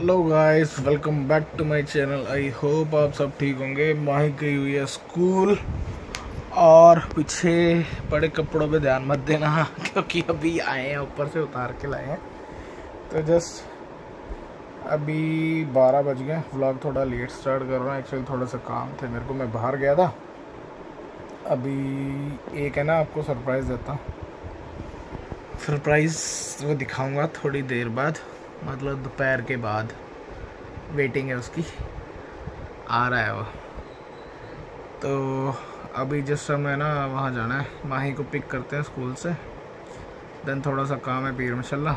Hello guys welcome back to my channel I hope आप सब ठीक होंगे। माही गई हुई है स्कूल। और पीछे बड़े कपड़ों पे ध्यान मत देना, क्योंकि अभी आए हैं, ऊपर से उतार के लाए हैं। तो जस्ट अभी 12 बज गए। व्लॉग थोड़ा लेट स्टार्ट कर रहा हूँ। एक्चुअली थोड़ा सा काम थे, मेरे को मैं बाहर गया था। अभी एक है ना, आपको सरप्राइज़ देता सरप्राइज़ वो दिखाऊँगा थोड़ी देर बाद। मतलब दोपहर के बाद वेटिंग है उसकी। आ रहा है वो। तो अभी जिस समय ना वहाँ जाना है, माही को पिक करते हैं स्कूल से। देन थोड़ा सा काम है पीर मशल्ला।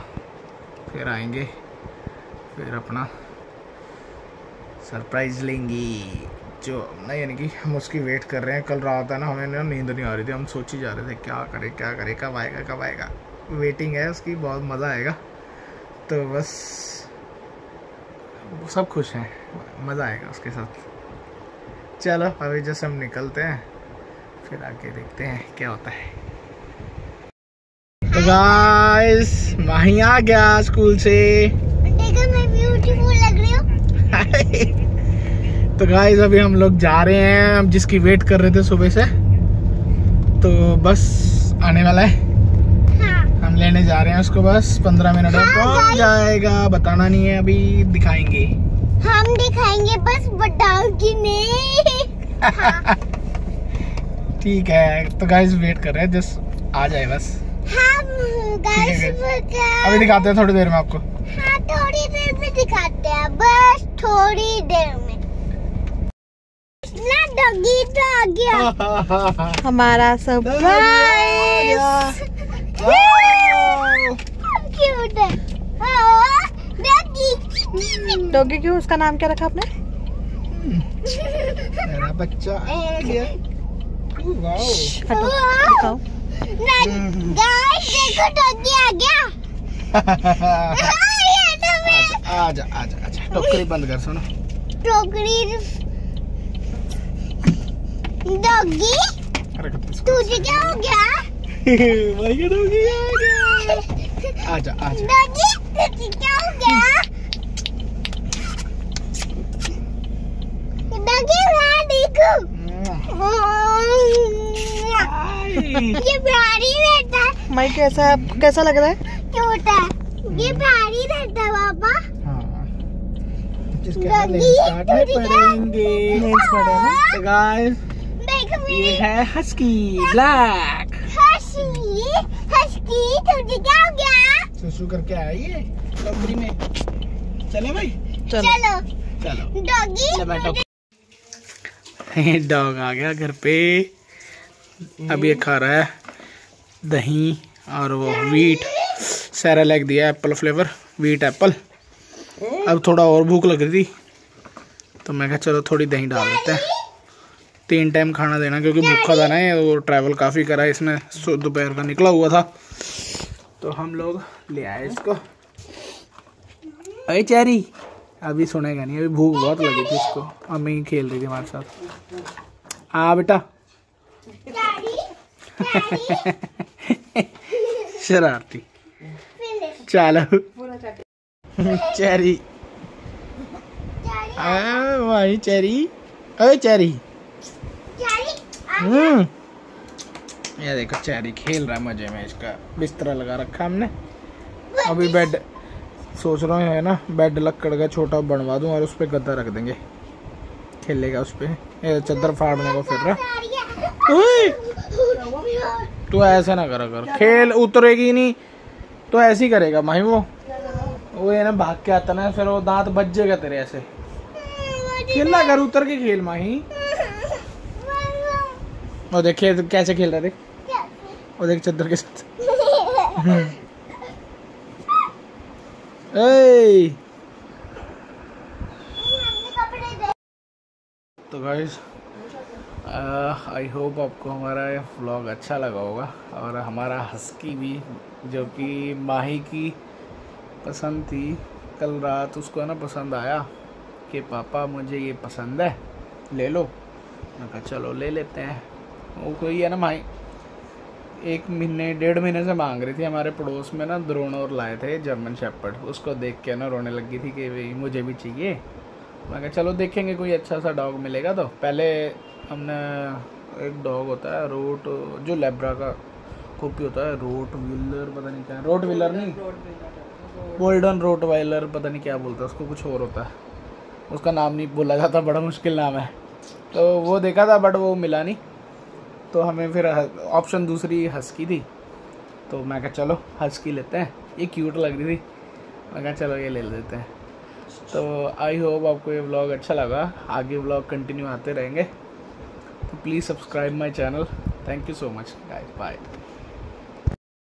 फिर आएँगे। फिर अपना सरप्राइज़ लेंगी। जो ना यानी कि हम उसकी वेट कर रहे हैं। कल रात है ना, हमें ना नींद नहीं आ रही थी। हम सोच ही जा रहे थे, क्या करें, क्या करे, कब आएगा कब आएगा। वेटिंग है उसकी, बहुत मज़ा आएगा। तो बस सब खुश हैं। मज़ा आएगा उसके साथ। चलो अभी जैसे हम निकलते हैं। फिर आके देखते हैं क्या होता है। तो गाइस माही आ गया स्कूल से। मैं ब्यूटीफुल लग रही तो गाइस अभी हम लोग जा रहे हैं। हम जिसकी वेट कर रहे थे सुबह से। तो बस आने वाला हाँ। हम लेने जा रहे हैं उसको बस पंद्रह मिनट में हाँ, पहुँच guys। जाएगा बताना नहीं है अभी दिखाएँगे। हम दिखाएँगे बस बताओगी नहीं। हाँ ठीक है तो गाइस वेट कर रहे हैं जस्ट आ जाए बस। गाइस ठीक अभी दिखाते हैं थोड़ी देर में आपको। हाँ थोड़ी देर में दिखाते हैं बस थोड़ी देर में। ना डॉगी तो आ गया हमारा है हाँ, डॉगी डॉगी क्यों? उसका नाम क्या रखा आपने? मेरा बच्चा आ गया। वाओ। गाइस देखो डॉगी आ गया। हाँ, ये तो आजा आजा आजा टोकरी बंद कर सुनो। टोकरी। डॉगी तुझे क्या हो गया? भाई का डॉगी आ गया आजा आजा डॉगी क्या हो? गया डॉगी मैं देखो ये रहता है कैसा कैसा लग रहा है? है। ये रहता है पापा हाँ जिसके डॉगी, लेंस तुझे क्या हो गया? सुसु करके आई है में। चले भाई। चलो। चलो। चलो। डॉगी। डॉग आ गया घर पे। अब ये खा रहा है दही और वो वीट सारा लग दिया एप्पल फ्लेवर वीट एप्पल अब थोड़ा और भूख लग रही थी तो मैं कहा चलो थोड़ी दही डाल देते हैं। तीन टाइम खाना देना क्योंकि भूखा था ना ये वो ट्रैवल काफ़ी करा इसने सो- दोपहर का निकला हुआ था। तो हम लोग ले आए इसको। अरे चेरी अभी सुनेगा नहीं अभी भूख बहुत लगी थी इसको। अम्मी खेल रही थी हमारे साथ। आ बेटा। शरारती। चलो। चेरी। आ, भाई चेरी। अरे चेरी। हम्म। ये देखो चेरी खेल रहा है मज़े में, इसका बिस्तरा लगा रखा हमने। अभी बेड सोच रहा हूँ, है ना बेड लक्कड़ का छोटा बनवा दूँ और उस पर गद्दा रख देंगे। खेलेगा उस पर ये चादर फाड़ने को फिर रहा। तू ऐसे ना करा कर। खेल उतरेगी नहीं तो ऐसे ही करेगा माही वो। वो ये ना भाग के आता ना, फिर वो दांत बच जाएगा तेरे ऐसे। खेलना कर, उतर के खेल माही। और देखिए तो कैसे खेल रहा है देख? और देख चादर के साथ। तो गाइस आई होप आपको हमारा ये व्लॉग अच्छा लगा होगा और हमारा हस्की भी जो कि माही की पसंद थी कल रात उसको है ना पसंद आया कि पापा मुझे ये पसंद है ले लो। मैं कहा चलो ले लेते हैं। वो कोई है ना माही एक महीने डेढ़ महीने से मांग रही थी हमारे पड़ोस में ना द्रोण और लाए थे जर्मन शेपर्ड उसको देख के ना रोने लगी थी कि भाई मुझे भी चाहिए। मैं कहा चलो देखेंगे कोई अच्छा सा डॉग मिलेगा तो। पहले हमने एक डॉग होता है रोट जो लेब्रा का कॉपी होता है रोट व्हीलर पता नहीं क्या रोट व्हीलर नहीं? गोल्डन रोट वाइलर पता नहीं क्या बोलता है उसको कुछ और होता है। उसका नाम नहीं बोला जाता बड़ा मुश्किल नाम है। तो वो देखा था बट वो मिला नहीं। तो हमें फिर ऑप्शन दूसरी हस्की थी। तो मैं कहा, चलो, हस्की लेते हैं। ये क्यूट लग रही थी। मैं कहा, चलो, ये ले लेते हैं। तो आई होप आपको ये ब्लॉग अच्छा लगा। आगे ब्लॉग कंटिन्यू आते रहेंगे। तो please subscribe my channel thank you so much bye bye